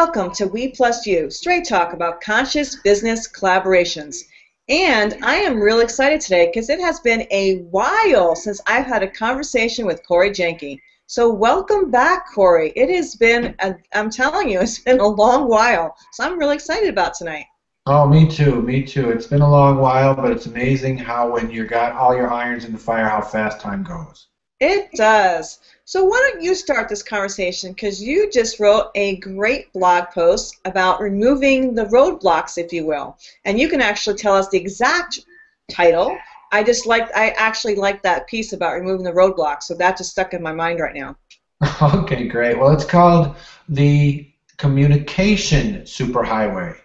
Welcome to We Plus You, straight talk about conscious business collaborations. And I am real excited today because it has been a while since I've had a conversation with Corey Jahnke. So welcome back, Corey. It has been, i am telling you, it's been a long while. So I'm really excited about tonight. Oh, me too, me too. It's been a long while, but it's amazing how when you got all your irons in the fire, how fast time goes. It does. So why don't you start this conversation? Because you just wrote a great blog post about removing the roadblocks, if you will, and you can actually tell us the exact title. I just like I actually like that piece about removing the roadblocks, so that just stuck in my mind right now. Okay, great. Well, it's called the communication superhighway.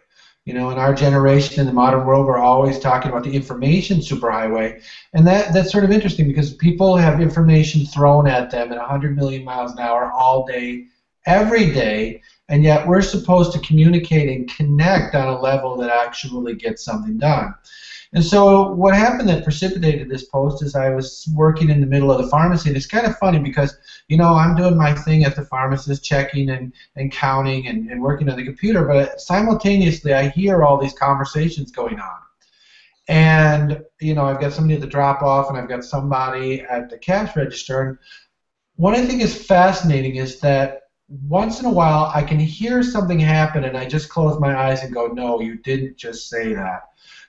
You know, in our generation, in the modern world, we're always talking about the information superhighway, and that that's sort of interesting because people have information thrown at them at 100 million miles an hour all day, every day, and yet we're supposed to communicate and connect on a level that actually gets something done. And so what happened that precipitated this post is I was working in the middle of the pharmacy, and it's kind of funny because, you know, I'm doing my thing at the pharmacist, checking and, and counting and, and working on the computer, but simultaneously I hear all these conversations going on. And, you know, I've got somebody at the drop off and I've got somebody at the cash register. And what I think is fascinating is that once in a while I can hear something happen and I just close my eyes and go, no, you didn't just say that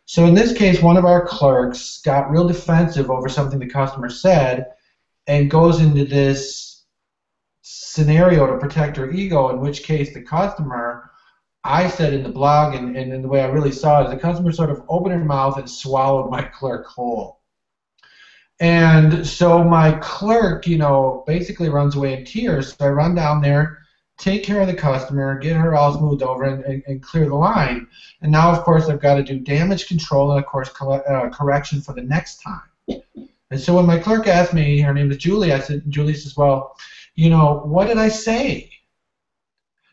so in this case, one of our clerks got real defensive over something the customer said and goes into this scenario to protect her ego, in which case the customer, I said in the blog and, and the way I really saw it, the customer sort of opened her mouth and swallowed my clerk whole. And so my clerk, you know, basically runs away in tears. So I run down there take care of the customer, get her all smoothed over, and, and, and clear the line. And now, of course, I've got to do damage control and, of course, uh, correction for the next time. And so when my clerk asked me, her name is Julie, I said, Julie says, well, you know, what did I say?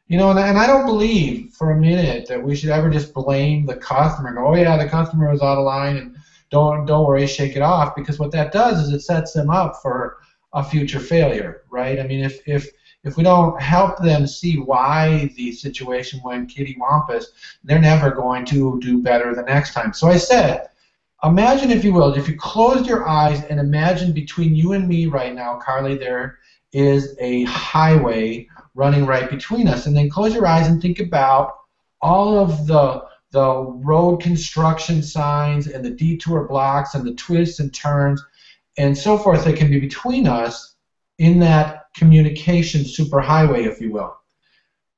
You know, and, and I don't believe for a minute that we should ever just blame the customer. Go, oh yeah, the customer was out of line, and don't don't worry, shake it off. Because what that does is it sets them up for a future failure, right? I mean, if if if we don't help them see why the situation went kitty wampus, they're never going to do better the next time. So I said, imagine, if you will, if you closed your eyes and imagine between you and me right now, Carly, there is a highway running right between us. And then close your eyes and think about all of the the road construction signs and the detour blocks and the twists and turns and so forth that can be between us in that communication superhighway, if you will.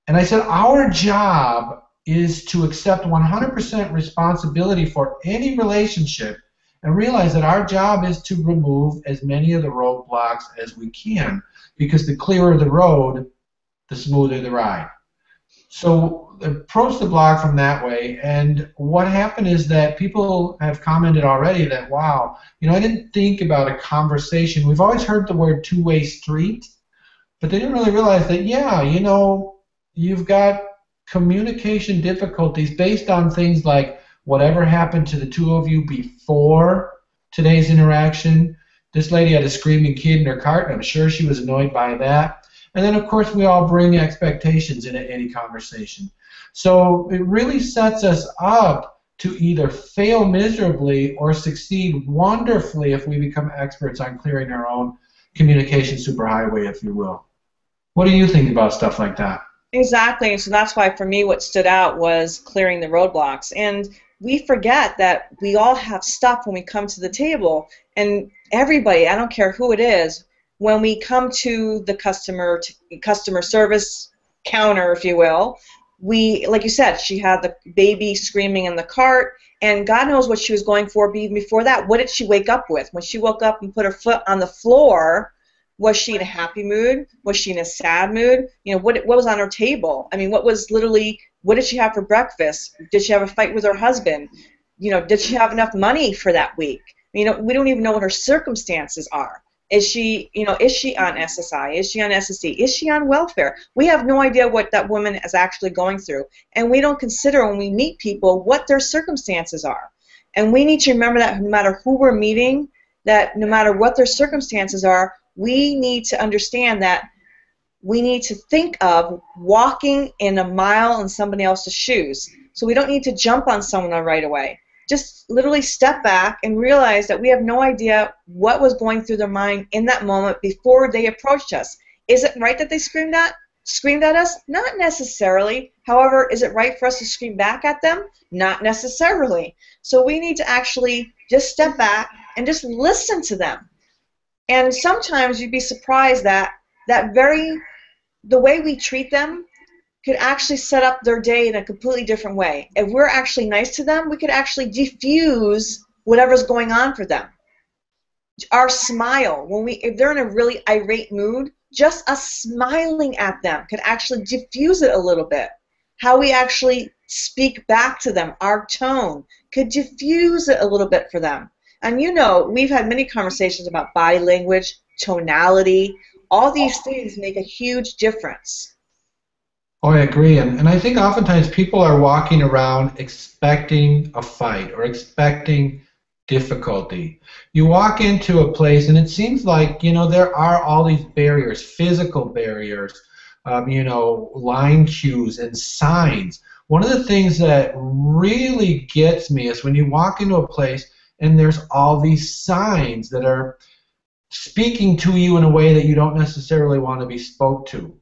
And I said, our job is to accept 100% responsibility for any relationship and realize that our job is to remove as many of the roadblocks as we can because the clearer the road, the smoother the ride. So approach the blog from that way. And what happened is that people have commented already that, wow, you know, I didn't think about a conversation. We've always heard the word two-way street, but they didn't really realize that, yeah, you know, you've got communication difficulties based on things like whatever happened to the two of you before today's interaction. This lady had a screaming kid in her cart, and I'm sure she was annoyed by that. And then, of course, we all bring expectations into any conversation. So it really sets us up to either fail miserably or succeed wonderfully if we become experts on clearing our own communication superhighway, if you will. What do you think about stuff like that? Exactly. So that's why for me what stood out was clearing the roadblocks. And we forget that we all have stuff when we come to the table. And everybody, I don't care who it is, when we come to the customer to customer service counter, if you will, we, like you said, she had the baby screaming in the cart, and God knows what she was going for. Even before that, what did she wake up with? When she woke up and put her foot on the floor, was she in a happy mood? Was she in a sad mood? You know, what what was on her table? I mean, what was literally what did she have for breakfast? Did she have a fight with her husband? You know, did she have enough money for that week? You know, we don't even know what her circumstances are. Is she, you know, is she on SSI? Is she on SSD? Is she on welfare? We have no idea what that woman is actually going through, and we don't consider when we meet people what their circumstances are. And we need to remember that no matter who we're meeting, that no matter what their circumstances are, we need to understand that we need to think of walking in a mile in somebody else's shoes. So we don't need to jump on someone right away. Just literally step back and realize that we have no idea what was going through their mind in that moment before they approached us. Is it right that they screamed at screamed at us? Not necessarily. However, is it right for us to scream back at them? Not necessarily. So we need to actually just step back and just listen to them. And sometimes you'd be surprised that that very the way we treat them could actually set up their day in a completely different way. If we're actually nice to them, we could actually diffuse whatever's going on for them. Our smile, when we if they're in a really irate mood, just us smiling at them could actually diffuse it a little bit. How we actually speak back to them, our tone could diffuse it a little bit for them. And you know, we've had many conversations about body language, tonality, all these things make a huge difference. Oh, I agree. And, and I think oftentimes people are walking around expecting a fight or expecting difficulty. You walk into a place and it seems like, you know, there are all these barriers, physical barriers, um, you know, line cues and signs. One of the things that really gets me is when you walk into a place and there's all these signs that are speaking to you in a way that you don't necessarily want to be spoke to.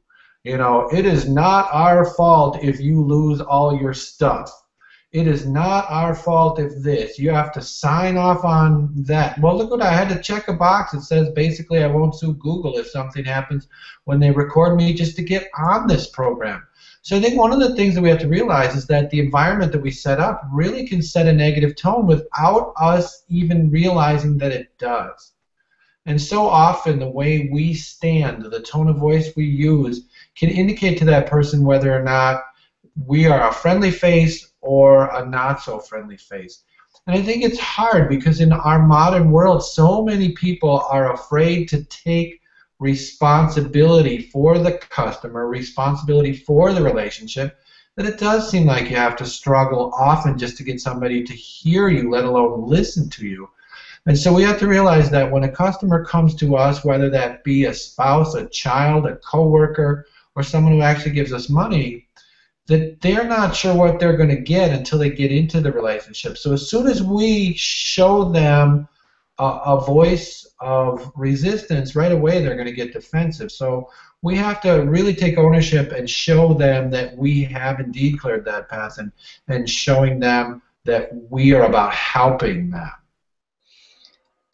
You know, it is not our fault if you lose all your stuff. It is not our fault if this. You have to sign off on that. Well, look what I had to check a box that says basically I won't sue Google if something happens when they record me just to get on this program. So I think one of the things that we have to realize is that the environment that we set up really can set a negative tone without us even realizing that it does. And so often the way we stand, the tone of voice we use, can indicate to that person whether or not we are a friendly face or a not so friendly face. And I think it's hard because in our modern world, so many people are afraid to take responsibility for the customer, responsibility for the relationship, that it does seem like you have to struggle often just to get somebody to hear you, let alone listen to you. And so we have to realize that when a customer comes to us, whether that be a spouse, a child, a coworker, or someone who actually gives us money, that they're not sure what they're going to get until they get into the relationship. So as soon as we show them a, a voice of resistance, right away they're going to get defensive. So we have to really take ownership and show them that we have indeed cleared that path and, and showing them that we are about helping them.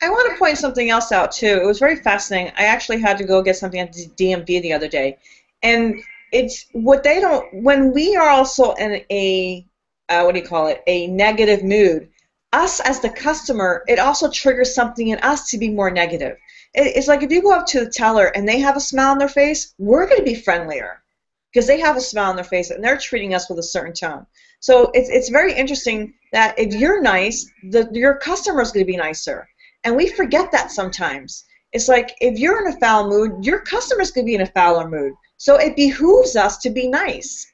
I want to point something else out too. It was very fascinating. I actually had to go get something at the DMV the other day, and it's what they don't. When we are also in a uh, what do you call it? A negative mood. Us as the customer, it also triggers something in us to be more negative. It's like if you go up to the teller and they have a smile on their face, we're going to be friendlier because they have a smile on their face and they're treating us with a certain tone. So it's, it's very interesting that if you're nice, the, your customer is going to be nicer. And we forget that sometimes. It's like if you're in a foul mood, your customer's going to be in a fouler mood. So it behooves us to be nice.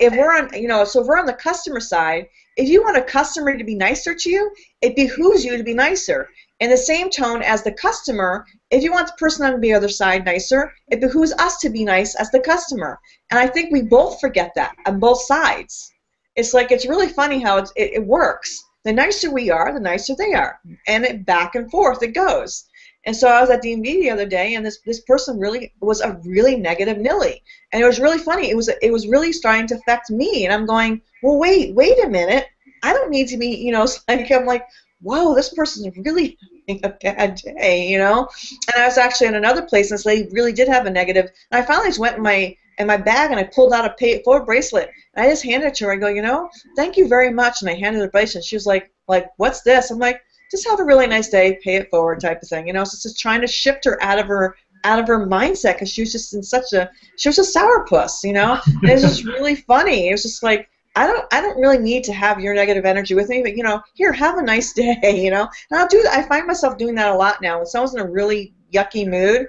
If we're on, you know, so if we're on the customer side, if you want a customer to be nicer to you, it behooves you to be nicer. In the same tone as the customer, if you want the person on the other side nicer, it behooves us to be nice as the customer. And I think we both forget that on both sides. It's like it's really funny how it, it works. The nicer we are, the nicer they are, and it back and forth it goes. And so I was at DMV the other day, and this this person really was a really negative Nilly, and it was really funny. It was it was really starting to affect me, and I'm going, well, wait, wait a minute. I don't need to be, you know, like I'm like, whoa, this person's really having a bad day, you know. And I was actually in another place, and this lady really did have a negative. And I finally just went in my in my bag and I pulled out a pay bracelet. And I just handed it to her. I go, you know, thank you very much. And I handed her the bracelet. And she was like, like, what's this? I'm like, just have a really nice day, pay it forward type of thing. You know, so it's just trying to shift her out of her out of her mindset because she was just in such a she was a sourpuss, you know. And it was just really funny. It was just like I don't I don't really need to have your negative energy with me, but you know, here, have a nice day, you know. And I'll do I find myself doing that a lot now. When someone's in a really yucky mood,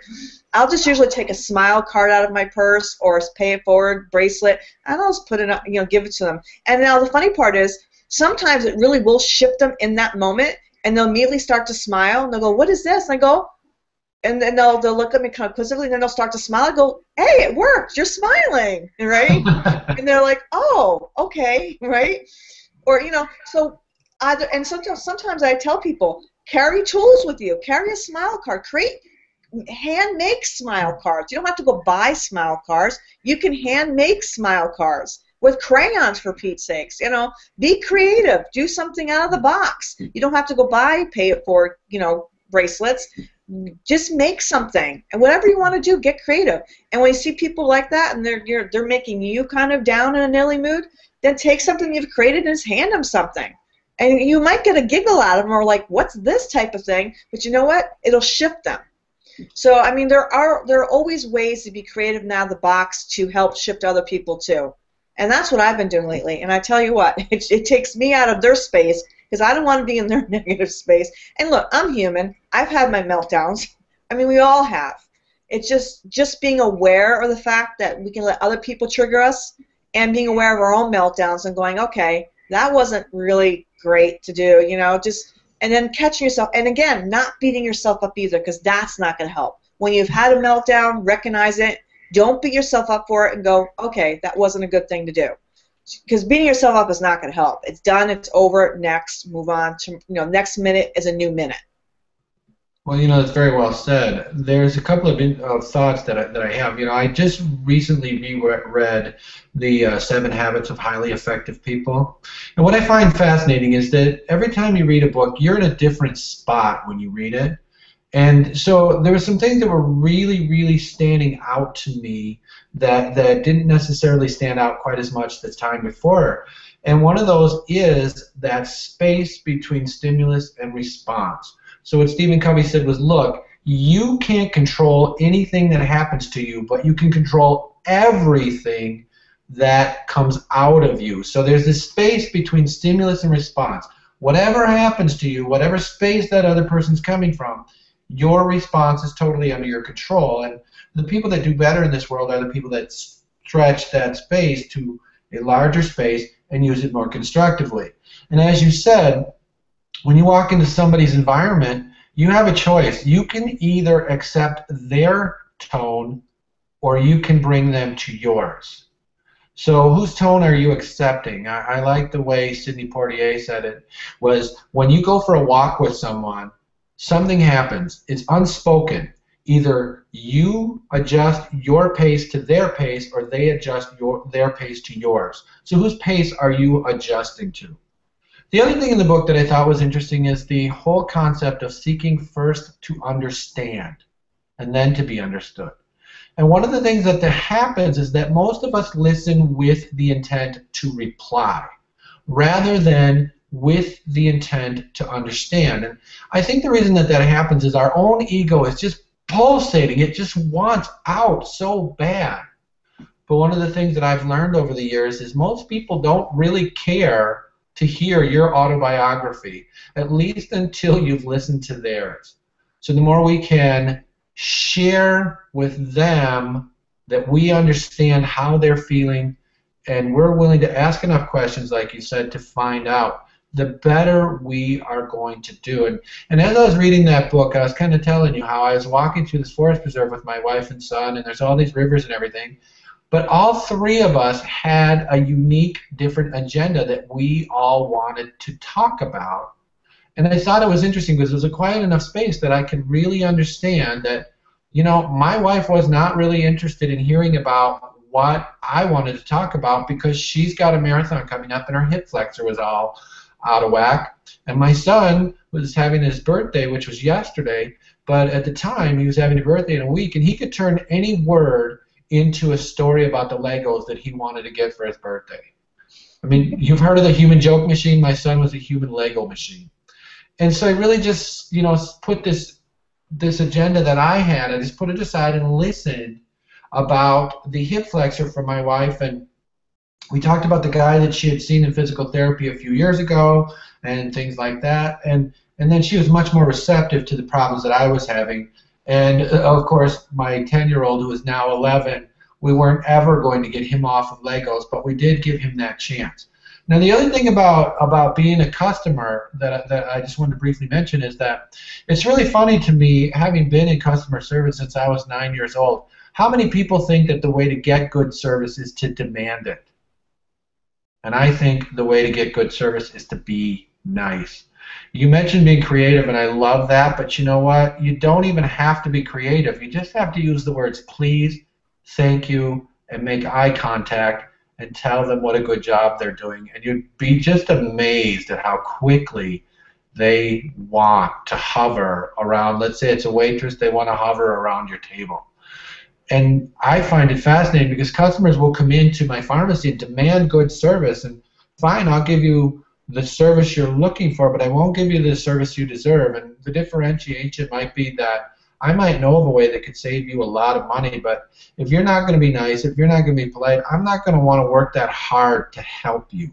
I'll just usually take a smile card out of my purse or a pay it forward bracelet, and I'll just put it, up you know, give it to them. And now the funny part is, sometimes it really will shift them in that moment, and they'll immediately start to smile, and they'll go, "What is this?" And I go, and then they'll they'll look at me kind of quizzically, and then they'll start to smile and go, "Hey, it worked! You're smiling, right?" and they're like, "Oh, okay, right?" Or you know, so either and sometimes sometimes I tell people carry tools with you, carry a smile card, create hand make smile cards. You don't have to go buy smile cards. You can hand make smile cards with crayons for Pete's sakes. You know, be creative. Do something out of the box. You don't have to go buy, pay it for, you know, bracelets. Just make something, and whatever you want to do, get creative. And when you see people like that, and they're you're, they're making you kind of down in a nilly mood, then take something you've created and just hand them something. And you might get a giggle out of them, or like, "What's this type of thing?" But you know what? It'll shift them. So I mean, there are there are always ways to be creative of the box to help shift other people too. And that's what I've been doing lately. And I tell you what, it, it takes me out of their space because I don't want to be in their negative space. And look, I'm human. I've had my meltdowns. I mean, we all have. It's just just being aware of the fact that we can let other people trigger us, and being aware of our own meltdowns and going, okay, that wasn't really great to do. You know, just and then catching yourself. And again, not beating yourself up either because that's not going to help. When you've had a meltdown, recognize it. Don't beat yourself up for it and go, okay, that wasn't a good thing to do because beating yourself up is not going to help. It's done. It's over. Next, move on to you know. Next minute is a new minute. Well, you know, that's very well said. There's a couple of, in, of thoughts that I, that I have. You know, I just recently reread the uh, Seven Habits of Highly Effective People, and what I find fascinating is that every time you read a book, you're in a different spot when you read it. And so there were some things that were really, really standing out to me that that didn't necessarily stand out quite as much the time before. And one of those is that space between stimulus and response. So what Stephen Covey said was, look, you can't control anything that happens to you, but you can control everything that comes out of you. So there's this space between stimulus and response. Whatever happens to you, whatever space that other person's coming from, your response is totally under your control. And the people that do better in this world are the people that stretch that space to a larger space and use it more constructively. And as you said, when you walk into somebody's environment, you have a choice. You can either accept their tone or you can bring them to yours. So whose tone are you accepting? I, I like the way Sidney Poitier said it was when you go for a walk with someone, something happens. It's unspoken. Either you adjust your pace to their pace or they adjust your their pace to yours. So whose pace are you adjusting to? The other thing in the book that I thought was interesting is the whole concept of seeking first to understand and then to be understood. And one of the things that happens is that most of us listen with the intent to reply rather than with the intent to understand. And I think the reason that that happens is our own ego is just pulsating. It just wants out so bad. But one of the things that I've learned over the years is most people don't really care to hear your autobiography, at least until you've listened to theirs. So the more we can share with them that we understand how they're feeling and we're willing to ask enough questions, like you said, to find out the better we are going to do. And, and as I was reading that book, I was kind of telling you how I was walking through this forest preserve with my wife and son, and there's all these rivers and everything. But all three of us had a unique, different agenda that we all wanted to talk about. And I thought it was interesting because it was a quiet enough space that I could really understand that, you know, my wife was not really interested in hearing about what I wanted to talk about because she's got a marathon coming up and her hip flexor was all out of whack. And my son was having his birthday, which was yesterday, but at the time he was having a birthday in a week, and he could turn any word into a story about the Legos that he wanted to get for his birthday. I mean, you've heard of the human joke machine. My son was a human Lego machine, and so I really just, you know, put this this agenda that I had. I just put it aside and listened about the hip flexor for my wife, and we talked about the guy that she had seen in physical therapy a few years ago, and things like that, and and then she was much more receptive to the problems that I was having and uh, of course, my 10 year old, who is now 11, we weren't ever going to get him off of Legos, but we did give him that chance. Now, the other thing about about being a customer that that I just wanted to briefly mention is that it's really funny to me, having been in customer service since I was nine years old. How many people think that the way to get good service is to demand it? And I think the way to get good service is to be nice. You mentioned being creative, and I love that, but you know what? You don't even have to be creative. You just have to use the words please, thank you, and make eye contact and tell them what a good job they're doing. And you'd be just amazed at how quickly they want to hover around. Let's say it's a waitress, they want to hover around your table. And I find it fascinating because customers will come into my pharmacy and demand good service. And fine, I'll give you the service you're looking for, but I won't give you the service you deserve. And the differentiation might be that I might know of a way that could save you a lot of money, but if you're not going to be nice, if you're not going to be polite, I'm not going to want to work that hard to help you.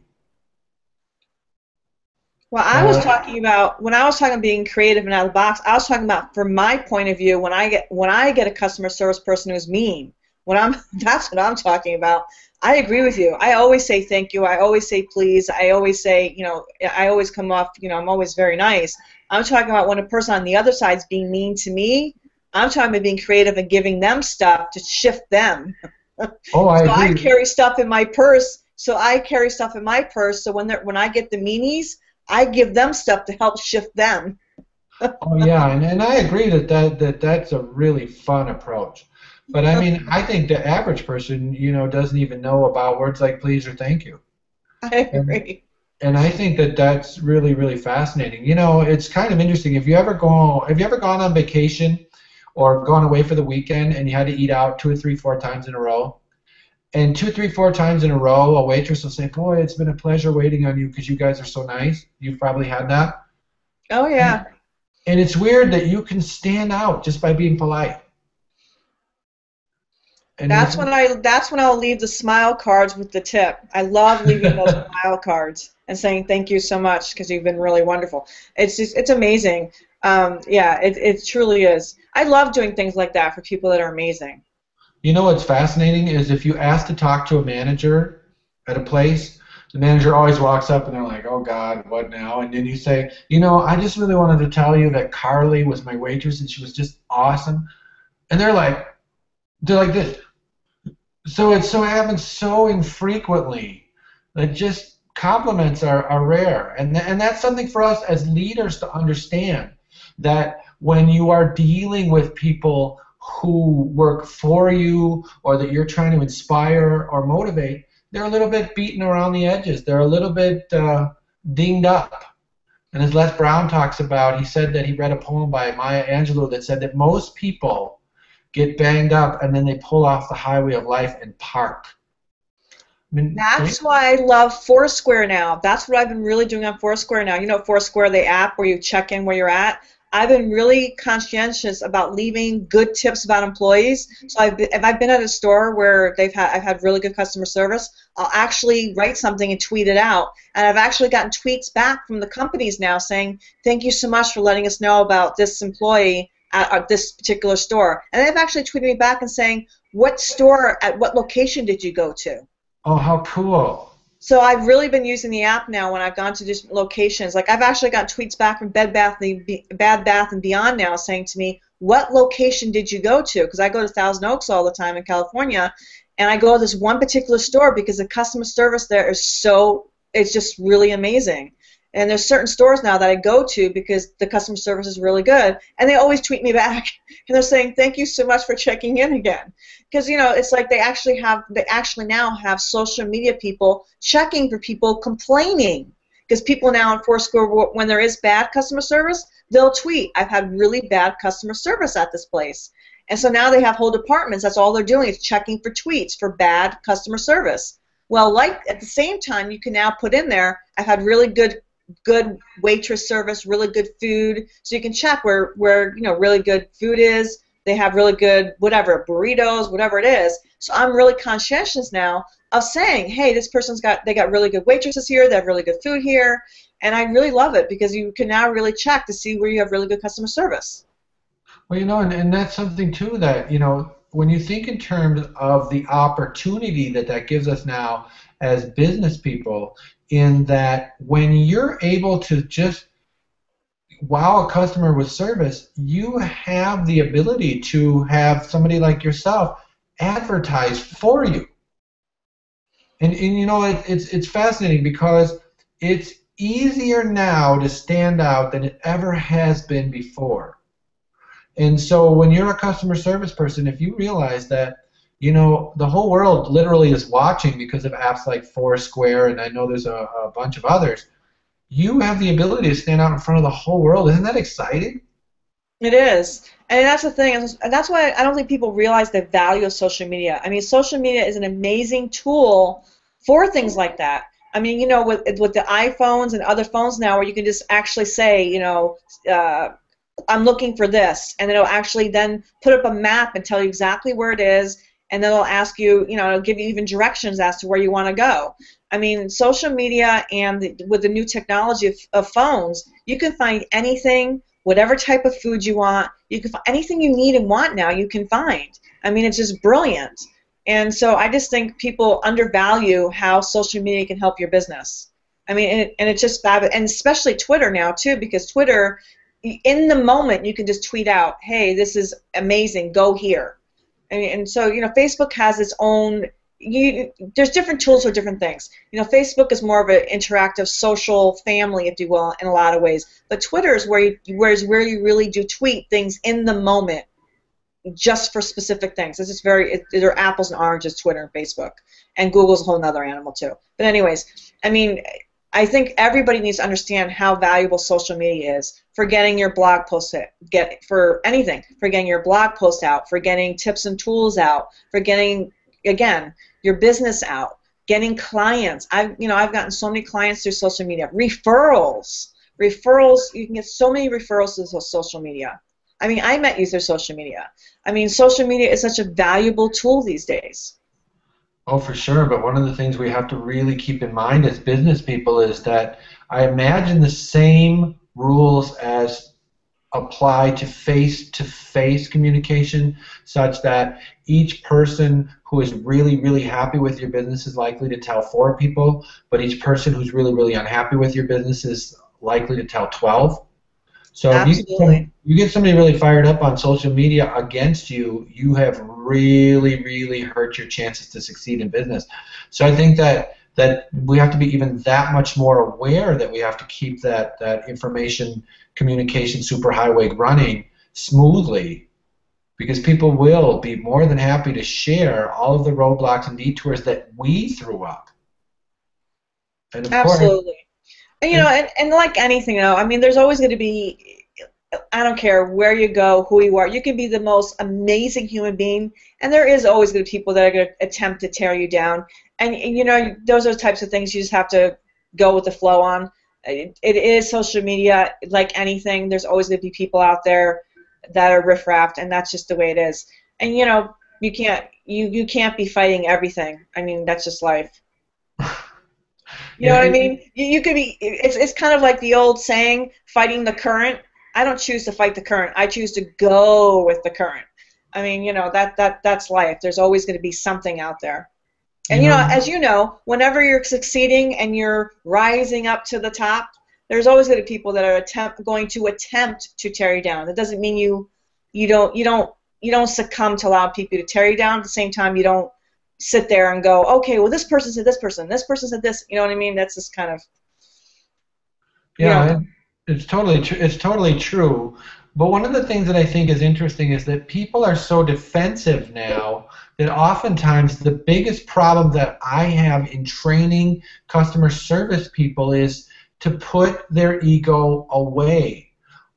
Well, I was uh, talking about when I was talking about being creative and out of the box. I was talking about from my point of view when I get when I get a customer service person who's mean. When I'm that's what I'm talking about. I agree with you. I always say thank you. I always say please. I always say, you know, I always come off, you know, I'm always very nice. I'm talking about when a person on the other side is being mean to me. I'm talking about being creative and giving them stuff to shift them. Oh, I so agree. I carry stuff in my purse. So I carry stuff in my purse. So when when I get the meanies, I give them stuff to help shift them. oh yeah, and, and I agree that, that that that's a really fun approach. But I mean, I think the average person, you know, doesn't even know about words like please or thank you. I agree. And, and I think that that's really, really fascinating. You know, it's kind of interesting. If you ever go, have you ever gone on vacation or gone away for the weekend and you had to eat out two or three, four times in a row? And two, three, four times in a row, a waitress will say, "Boy, it's been a pleasure waiting on you because you guys are so nice." You've probably had that. Oh yeah. And it's weird that you can stand out just by being polite. And that's when I that's when I'll leave the smile cards with the tip. I love leaving those smile cards and saying thank you so much because you've been really wonderful. It's just it's amazing. Um, yeah, it it truly is. I love doing things like that for people that are amazing. You know what's fascinating is if you ask to talk to a manager at a place, the manager always walks up and they're like, "Oh God, what now?" And then you say, "You know, I just really wanted to tell you that Carly was my waitress and she was just awesome." And they're like, they're like this so it so happens so infrequently that just compliments are, are rare. And, th- and that's something for us as leaders to understand that when you are dealing with people who work for you or that you're trying to inspire or motivate, they're a little bit beaten around the edges. They're a little bit uh, dinged up. And as Les Brown talks about, he said that he read a poem by Maya Angelou that said that most people get banged up, and then they pull off the highway of life and park. I mean, That's why I love Foursquare now. That's what I've been really doing on Foursquare now. You know, Foursquare, the app where you check in where you're at. I've been really conscientious about leaving good tips about employees. Mm-hmm. So I've been, if I've been at a store where they've had I've had really good customer service, I'll actually write something and tweet it out. And I've actually gotten tweets back from the companies now saying, "Thank you so much for letting us know about this employee at, at this particular store. And they've actually tweeted me back and saying, what store, at what location did you go to? Oh, how cool. So I've really been using the app now when I've gone to different locations. Like I've actually got tweets back from Bed Bath and Bad Bath and Beyond now saying to me, "What location did you go to?" Because I go to Thousand Oaks all the time in California, and I go to this one particular store because the customer service there is so it's just really amazing. And there's certain stores now that I go to because the customer service is really good, and they always tweet me back, and they're saying thank you so much for checking in again, because you know it's like they actually have they actually now have social media people checking for people complaining, because people now in Foursquare when there is bad customer service, they'll tweet I've had really bad customer service at this place, and so now they have whole departments. That's all they're doing is checking for tweets for bad customer service. Well, like at the same time, you can now put in there I've had really good good waitress service, really good food. So you can check where where you know really good food is. They have really good whatever burritos, whatever it is. So I'm really conscientious now of saying, hey, this person's got they got really good waitresses here. They have really good food here, and I really love it because you can now really check to see where you have really good customer service. Well, you know, and, and that's something too that you know when you think in terms of the opportunity that that gives us now as business people, in that when you're able to just wow a customer with service, you have the ability to have somebody like yourself advertise for you. And, and you know, it, it's, it's fascinating because it's easier now to stand out than it ever has been before. And so when you're a customer service person, if you realize that, you know, the whole world literally is watching because of apps like Foursquare, and I know there's a, a bunch of others, you have the ability to stand out in front of the whole world. Isn't that exciting? It is. And that's the thing, and that's why I don't think people realize the value of social media. I mean, social media is an amazing tool for things like that. I mean, you know, with with the iPhones and other phones now, where you can just actually say, you know, uh, I'm looking for this, and it'll actually then put up a map and tell you exactly where it is, and then it'll ask you, you know, it'll give you even directions as to where you want to go. I mean, social media and the, with the new technology of, of phones, you can find anything, whatever type of food you want. You can find anything you need and want now. You can find. I mean, it's just brilliant. And so I just think people undervalue how social media can help your business. I mean, and, it, and it's just fabulous, and especially Twitter now too, because Twitter, in the moment, you can just tweet out, "Hey, this is amazing. Go here." And, so you know, Facebook has its own you, there's different tools for different things. You know, Facebook is more of an interactive social family, if you will, in a lot of ways. But Twitter is where you, where is where you really do tweet things in the moment, just for specific things. This is very it, they're apples and oranges, Twitter and Facebook, and Google's a whole other animal too. But anyways, I mean, I think everybody needs to understand how valuable social media is for getting your blog post get for anything, for getting your blog post out, for getting tips and tools out, for getting again your business out, getting clients. I've you know I've gotten so many clients through social media. Referrals, referrals. You can get so many referrals through social media. I mean, I met you through social media. I mean, social media is such a valuable tool these days. Oh, for sure. But one of the things we have to really keep in mind as business people is that I imagine the same rules as apply to face-to-face communication such that each person who is really really happy with your business is likely to tell four people but each person who's really really unhappy with your business is likely to tell 12 so if you get, somebody, you get somebody really fired up on social media against you you have really really hurt your chances to succeed in business so i think that that we have to be even that much more aware that we have to keep that, that information communication superhighway running smoothly because people will be more than happy to share all of the roadblocks and detours that we threw up. Absolutely. and, you know, and, and like anything, know, I mean, there's always going to be, I don't care where you go, who you are, you can be the most amazing human being, and there is always going to be people that are going to attempt to tear you down and, and you know those are the types of things you just have to go with the flow on. It, it is social media, like anything. There's always going to be people out there that are riffraff, and that's just the way it is. And you know, you can't you you can't be fighting everything. I mean, that's just life. You know what I mean? You, you could be. It's it's kind of like the old saying, fighting the current. I don't choose to fight the current. I choose to go with the current. I mean, you know that that that's life. There's always going to be something out there. And you know, as you know, whenever you're succeeding and you're rising up to the top, there's always going to be people that are attempt, going to attempt to tear you down. That doesn't mean you you don't you don't you don't succumb to allow people to tear you down. At the same time, you don't sit there and go, okay, well, this person said this person, this person said this. You know what I mean? That's just kind of yeah, you know, it's totally tr- it's totally true. But one of the things that I think is interesting is that people are so defensive now that oftentimes the biggest problem that I have in training customer service people is to put their ego away.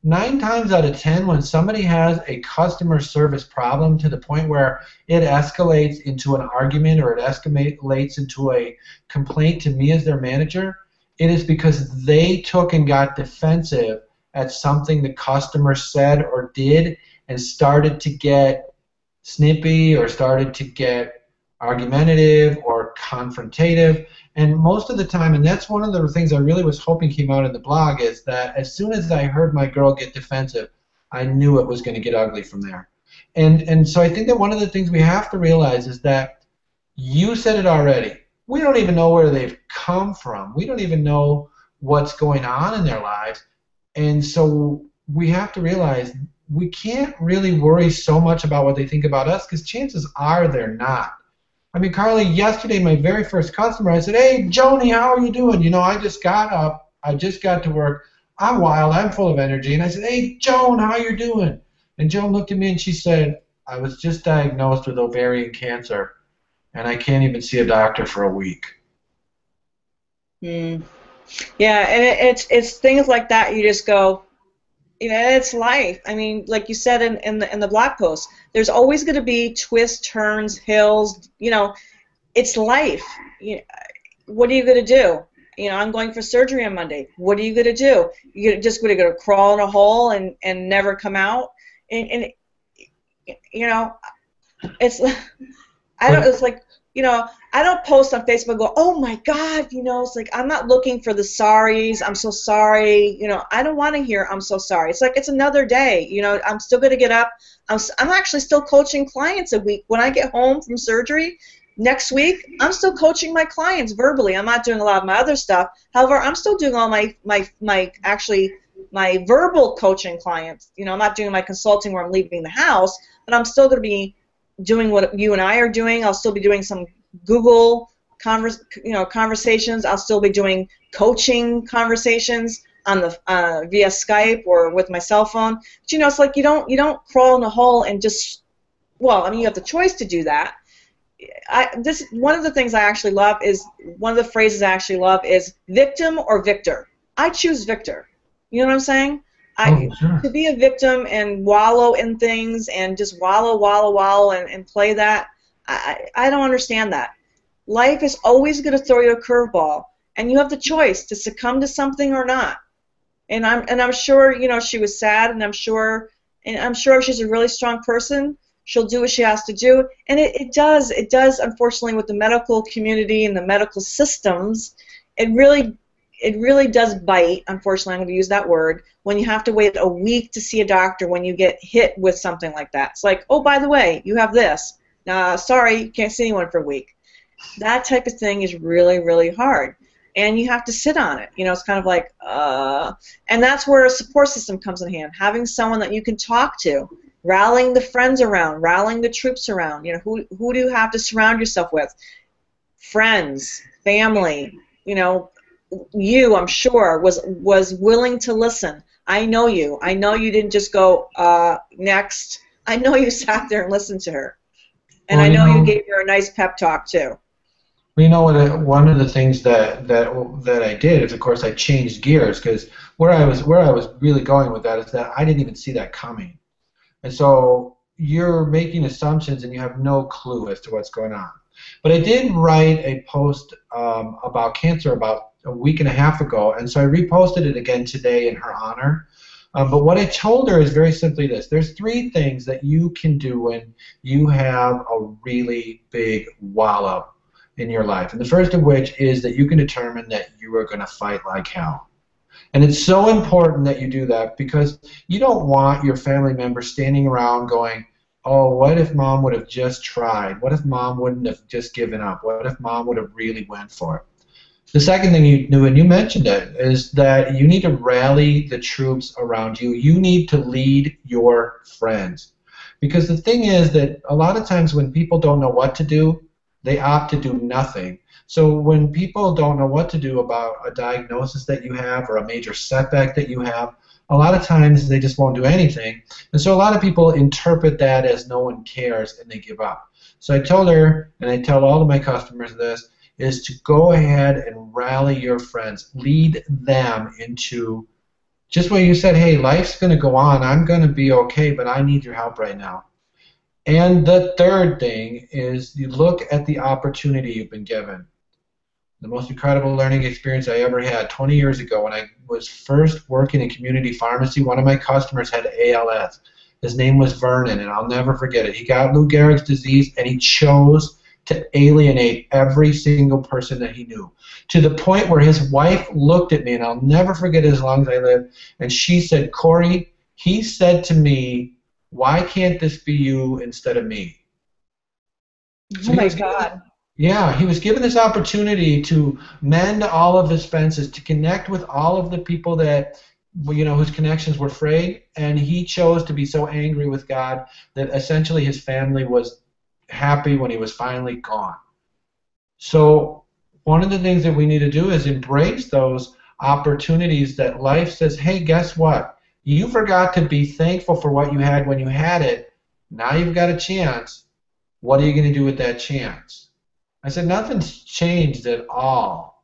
Nine times out of ten, when somebody has a customer service problem to the point where it escalates into an argument or it escalates into a complaint to me as their manager, it is because they took and got defensive at something the customer said or did and started to get snippy or started to get argumentative or confrontative. And most of the time, and that's one of the things I really was hoping came out in the blog, is that as soon as I heard my girl get defensive, I knew it was going to get ugly from there. And and so I think that one of the things we have to realize is that you said it already. We don't even know where they've come from. We don't even know what's going on in their lives. And so we have to realize we can't really worry so much about what they think about us because chances are they're not. I mean, Carly, yesterday, my very first customer, I said, Hey, Joni, how are you doing? You know, I just got up. I just got to work. I'm wild. I'm full of energy. And I said, Hey, Joan, how you doing? And Joan looked at me and she said, I was just diagnosed with ovarian cancer, and I can't even see a doctor for a week. Mm. Yeah, and it, it's it's things like that. You just go, you know, it's life. I mean, like you said in, in the in the blog post, there's always going to be twists, turns, hills. You know, it's life. You know, what are you going to do? You know, I'm going for surgery on Monday. What are you going to do? You're just going to go crawl in a hole and and never come out and, and you know, it's I don't. It's like you know, I don't post on Facebook. go, oh my God, you know, it's like I'm not looking for the sorries. I'm so sorry. You know, I don't want to hear I'm so sorry. It's like it's another day. You know, I'm still gonna get up. I'm I'm actually still coaching clients a week. When I get home from surgery, next week i'm still coaching my clients verbally i'm not doing a lot of my other stuff however i'm still doing all my my my actually my verbal coaching clients. You know, I'm not doing my consulting where I'm leaving the house, but I'm still going to be doing what you and I are doing. I'll still be doing some Google converse, you know, conversations. I'll still be doing coaching conversations on the uh, via Skype or with my cell phone. But you know, it's like you don't you don't crawl in a hole and just well, I mean, you have the choice to do that. I, this one of the things I actually love is one of the phrases I actually love is victim or victor. I choose victor. You know what I'm saying? I, oh, sure. To be a victim and wallow in things and just wallow, wallow, wallow and, and play that, I, I don't understand that. Life is always going to throw you a curveball, and you have the choice to succumb to something or not. And I'm and I'm sure you know she was sad, and I'm sure and I'm sure she's a really strong person. She'll do what she has to do, and it, it does it does unfortunately with the medical community and the medical systems, it really it really does bite, unfortunately, I'm going to use that word, when you have to wait a week to see a doctor when you get hit with something like that. It's like, oh, by the way, you have this. Uh, sorry, you can't see anyone for a week. That type of thing is really, really hard. And you have to sit on it. You know, it's kind of like, uh, and that's where a support system comes in hand. Having someone that you can talk to, rallying the friends around, rallying the troops around. You know, who, who do you have to surround yourself with? Friends, family, you know, you, I'm sure, was was willing to listen. I know you. I know you didn't just go uh, next. I know you sat there and listened to her, and well, I know, you, know, you gave her a nice pep talk too. Well, you know, one of the things that that that I did is, of course, I changed gears because where I was where I was really going with that is that I didn't even see that coming, and so you're making assumptions and you have no clue as to what's going on. But I did write a post um, about cancer about a week and a half ago, and so I reposted it again today in her honor. Um, but what I told her is very simply this: there's three things that you can do when you have a really big wallow in your life, and the first of which is that you can determine that you are going to fight like hell. And it's so important that you do that because you don't want your family members standing around going, oh, what if mom would have just tried? What if mom wouldn't have just given up? What if mom would have really went for it? The second thing you do, and you mentioned it, is that you need to rally the troops around you. You need to lead your friends. Because the thing is that a lot of times when people don't know what to do, they opt to do nothing. So when people don't know what to do about a diagnosis that you have or a major setback that you have, a lot of times they just won't do anything. And so a lot of people interpret that as no one cares and they give up. So I told her, and I tell all of my customers this, is to go ahead and rally your friends, lead them into just what you said, hey, life's going to go on. I'm going to be okay, but I need your help right now. And the third thing is you look at the opportunity you've been given. The most incredible learning experience I ever had 20 years ago when I was first working in community pharmacy, one of my customers had ALS. His name was Vernon, and I'll never forget it. He got Lou Gehrig's disease, and he chose to alienate every single person that he knew to the point where his wife looked at me, and I'll never forget it as long as I live, and she said, Corey, he said to me, Why can't this be you instead of me? Oh so oh my God. Yeah, he was given this opportunity to mend all of his fences, to connect with all of the people that you know whose connections were frayed, and he chose to be so angry with God that essentially his family was happy when he was finally gone. So one of the things that we need to do is embrace those opportunities that life says, "Hey, guess what? You forgot to be thankful for what you had when you had it. Now you've got a chance. What are you going to do with that chance?" I said, nothing's changed at all,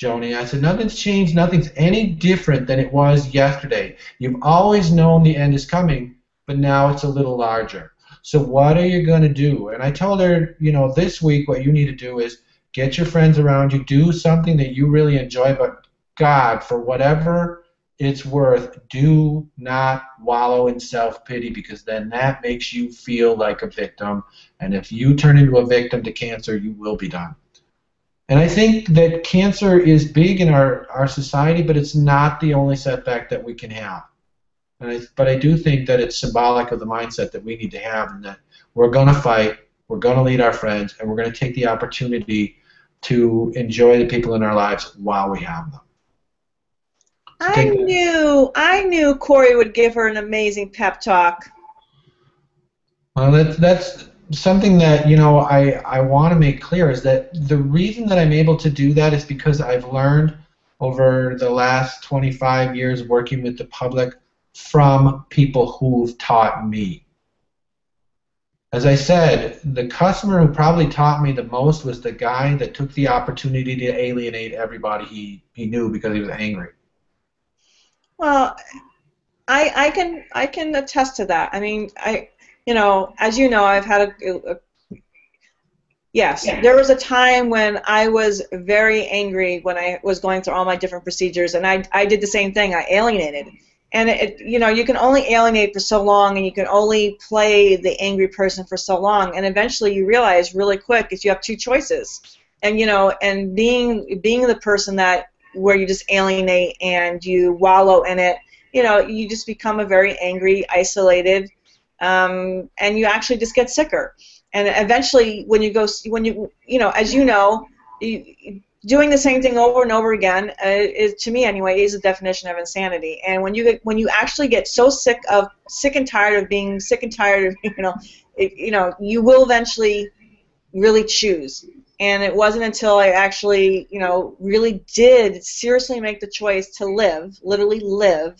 Joni. I said, nothing's changed. Nothing's any different than it was yesterday. You've always known the end is coming, but now it's a little larger. So what are you going to do? And I told her, you know, this week what you need to do is get your friends around you, do something that you really enjoy, but God, for whatever it's worth, do not wallow in self pity because then that makes you feel like a victim. And if you turn into a victim to cancer, you will be done. And I think that cancer is big in our, our society, but it's not the only setback that we can have. I, but I do think that it's symbolic of the mindset that we need to have, and that we're going to fight, we're going to lead our friends, and we're going to take the opportunity to enjoy the people in our lives while we have them. I knew I knew Corey would give her an amazing pep talk. Well, that's that's something that you know I I want to make clear is that the reason that I'm able to do that is because I've learned over the last 25 years working with the public from people who've taught me. As I said, the customer who probably taught me the most was the guy that took the opportunity to alienate everybody he, he knew because he was angry. Well, I I can I can attest to that. I mean, I you know, as you know, I've had a, a Yes, there was a time when I was very angry when I was going through all my different procedures, and I, I did the same thing. I alienated, and it, you know, you can only alienate for so long, and you can only play the angry person for so long, and eventually you realize really quick if you have two choices, and you know, and being being the person that where you just alienate and you wallow in it. You know, you just become a very angry, isolated, um, and you actually just get sicker. And eventually, when you go, when you, you know, as you know, you, doing the same thing over and over again uh, is, to me anyway, is the definition of insanity. And when you get, when you actually get so sick of, sick and tired of being sick and tired of, you know, it, you know, you will eventually really choose and it wasn't until I actually, you know, really did seriously make the choice to live, literally live,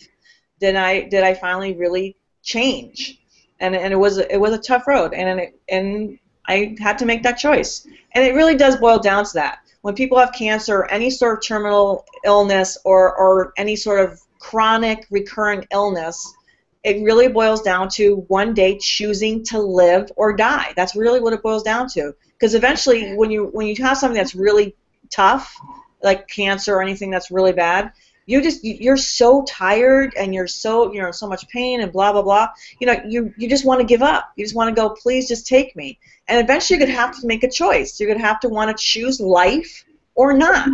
did I did I finally really change, and and it was it was a tough road, and it, and I had to make that choice, and it really does boil down to that. When people have cancer, any sort of terminal illness, or or any sort of chronic recurrent illness, it really boils down to one day choosing to live or die. That's really what it boils down to because eventually when you when you have something that's really tough like cancer or anything that's really bad you just you're so tired and you're so you know so much pain and blah blah blah. You know you you just want to give up. You just want to go please just take me. And eventually you're going to have to make a choice. You're going to have to want to choose life or not.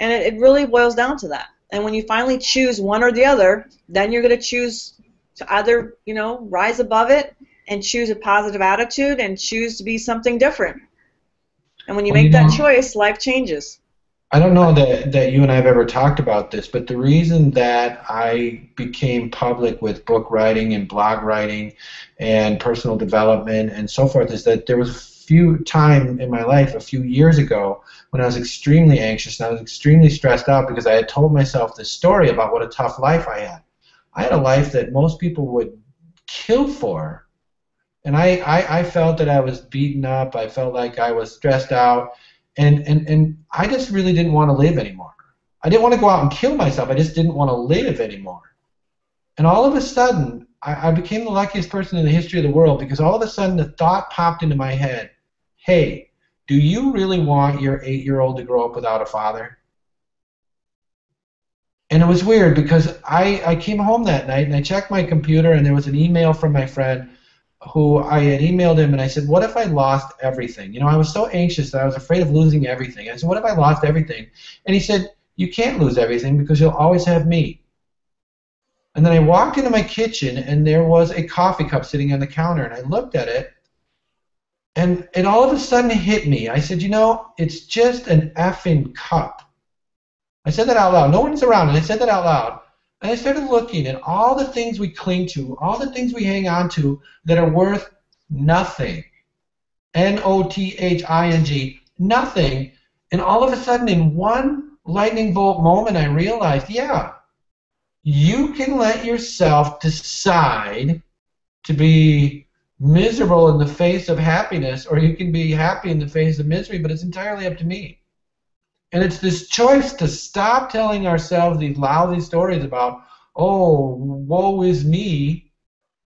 And it, it really boils down to that. And when you finally choose one or the other then you're going to choose to either you know rise above it and choose a positive attitude and choose to be something different. And when you well, make you that know, choice, life changes. I don't know that, that you and I have ever talked about this, but the reason that I became public with book writing and blog writing and personal development and so forth is that there was a few time in my life a few years ago when I was extremely anxious and I was extremely stressed out because I had told myself this story about what a tough life I had. I had a life that most people would kill for and I, I, I felt that I was beaten up. I felt like I was stressed out, and, and, and I just really didn't want to live anymore. I didn't want to go out and kill myself. I just didn't want to live anymore. And all of a sudden, I, I became the luckiest person in the history of the world because all of a sudden the thought popped into my head, hey, do you really want your eight-year-old to grow up without a father? And it was weird because I, I came home that night and I checked my computer and there was an email from my friend who I had emailed him and I said, What if I lost everything? You know, I was so anxious that I was afraid of losing everything. I said, What if I lost everything? And he said, You can't lose everything because you'll always have me. And then I walked into my kitchen, and there was a coffee cup sitting on the counter, and I looked at it, and it all of a sudden hit me. I said, you know, it's just an effing cup. I said that out loud. No one's around, and I said that out loud. And I started looking at all the things we cling to, all the things we hang on to that are worth nothing. N O T H I N G, nothing. And all of a sudden, in one lightning bolt moment, I realized, yeah, you can let yourself decide to be miserable in the face of happiness, or you can be happy in the face of misery, but it's entirely up to me. And it's this choice to stop telling ourselves these lousy stories about, oh, woe is me,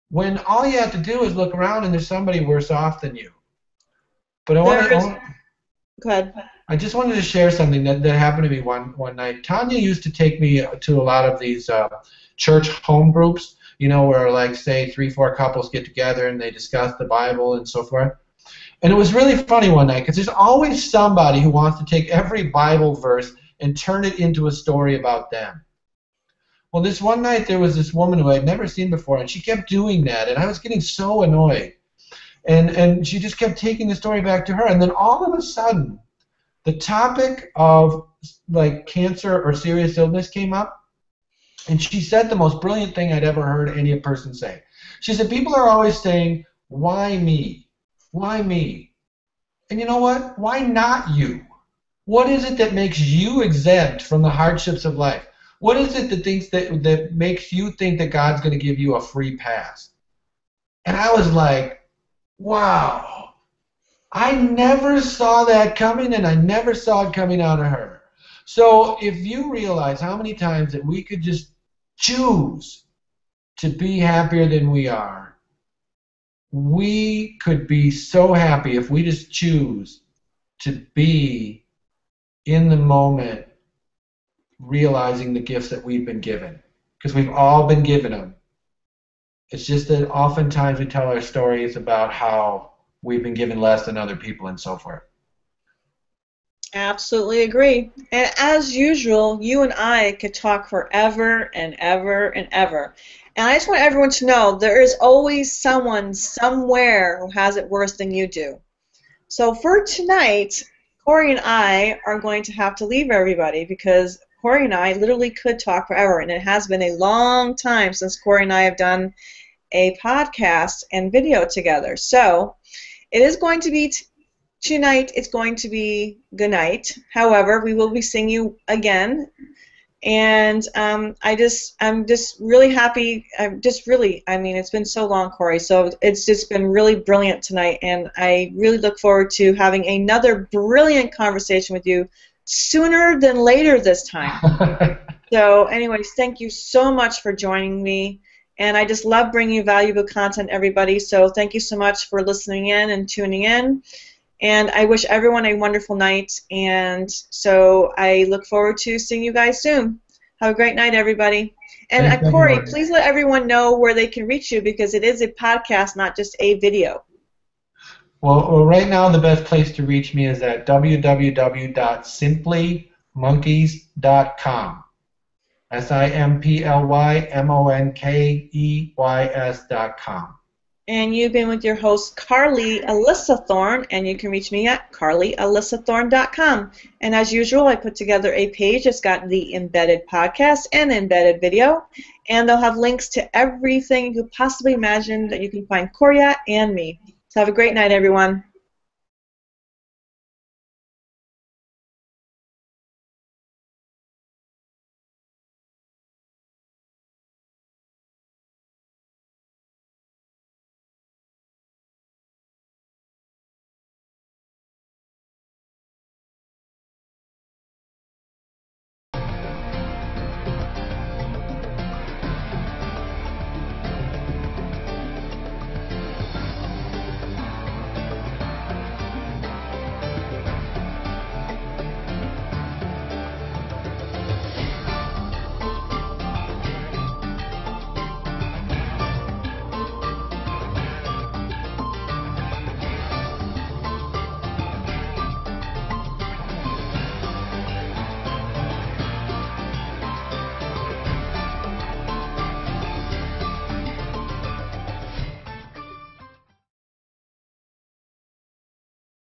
when all you have to do is look around and there's somebody worse off than you. But I want to. Go ahead. I just wanted to share something that, that happened to me one, one night. Tanya used to take me to a lot of these uh, church home groups, you know, where, like, say, three, four couples get together and they discuss the Bible and so forth. And it was really funny one night because there's always somebody who wants to take every Bible verse and turn it into a story about them. Well, this one night there was this woman who I'd never seen before, and she kept doing that, and I was getting so annoyed. And and she just kept taking the story back to her, and then all of a sudden, the topic of like cancer or serious illness came up, and she said the most brilliant thing I'd ever heard any person say. She said, People are always saying, Why me? Why me? And you know what? Why not you? What is it that makes you exempt from the hardships of life? What is it that thinks that that makes you think that God's going to give you a free pass? And I was like, wow. I never saw that coming, and I never saw it coming out of her. So if you realize how many times that we could just choose to be happier than we are, we could be so happy if we just choose to be in the moment realizing the gifts that we've been given because we've all been given them it's just that oftentimes we tell our stories about how we've been given less than other people and so forth. Absolutely agree. And as usual, you and I could talk forever and ever and ever. And I just want everyone to know there is always someone somewhere who has it worse than you do. So for tonight, Corey and I are going to have to leave everybody because Corey and I literally could talk forever. And it has been a long time since Corey and I have done a podcast and video together. So it is going to be t- tonight. It's going to be good night. However, we will be seeing you again. And um, I just, I'm just really happy. I'm just really, I mean, it's been so long, Corey. So it's just been really brilliant tonight, and I really look forward to having another brilliant conversation with you sooner than later this time. so, anyways, thank you so much for joining me. And I just love bringing you valuable content, everybody. So thank you so much for listening in and tuning in. And I wish everyone a wonderful night. And so I look forward to seeing you guys soon. Have a great night, everybody. And uh, Corey, please let everyone know where they can reach you because it is a podcast, not just a video. Well, well right now the best place to reach me is at www.simplymonkeys.com. S I M P L Y M O N K E Y S dot com. And you've been with your host, Carly Alyssa Thorne, and you can reach me at carlyalyssathorne.com. And as usual, I put together a page that's got the embedded podcast and embedded video, and they'll have links to everything you could possibly imagine that you can find Corey and me. So have a great night, everyone.